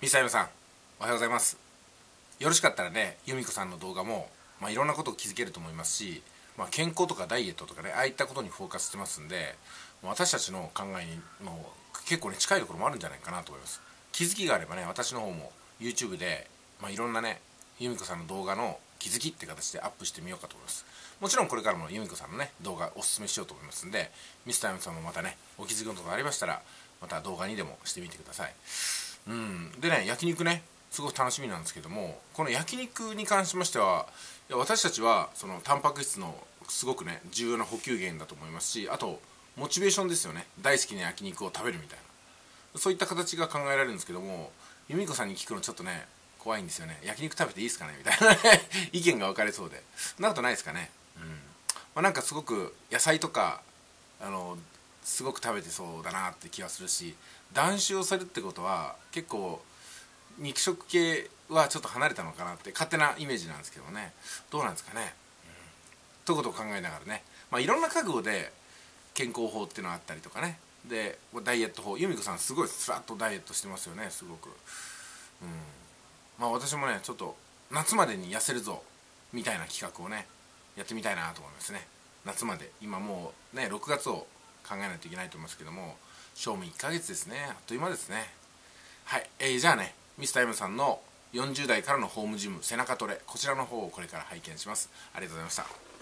ミサイルさんおはようございます。よろしかったらね由美子さんの動画も、まあ、いろんなことを気づけると思いますし、まあ、健康とかダイエットとかねああいったことにフォーカスしてますんで私たちの考えにも結構ね近いところもあるんじゃないかなと思います。気づきがあればね私の方も YouTube で、まあ、いろんなね由美子さんの動画の気づきって形でアップしてみようかと思います。もちろんこれからも由美子さんのね動画おすすめしようと思いますんでミスターユさんもまたねお気づきのところありましたらまた動画にでもしてみてください。うん。でね焼肉ねすごく楽しみなんですけどもこの焼肉に関しましては私たちはそのタンパク質のすごくね重要な補給源だと思いますしあとモチベーションですよね。大好きな焼肉を食べるみたいな。そういった形が考えられるんですけども由美子さんに聞くのちょっとね怖いんですよね。焼肉食べていいですかねみたいな 意見が分かれそうで。そんなことないですかね。うん。まあ、なんかすごく野菜とかあのすごく食べてそうだなって気がするし断酒をするってことは結構肉食系はちょっと離れたのかなって勝手なイメージなんですけどね。どうなんですかね、うん、ということを考えながらね、まあ、いろんな覚悟で健康法っていうのがあったりとかね。でダイエット法。由美子さんすごいスラッとダイエットしてますよねすごく。うん。まあ私もねちょっと夏までに痩せるぞみたいな企画をねやってみたいなと思いますね。夏まで。今もうね6月を考えないといけないと思いますけども賞味1ヶ月ですね。あっという間ですね。はい、えー、じゃあねミスタイムさんの40代からのホームジム背中トレこちらの方をこれから拝見します。ありがとうございました。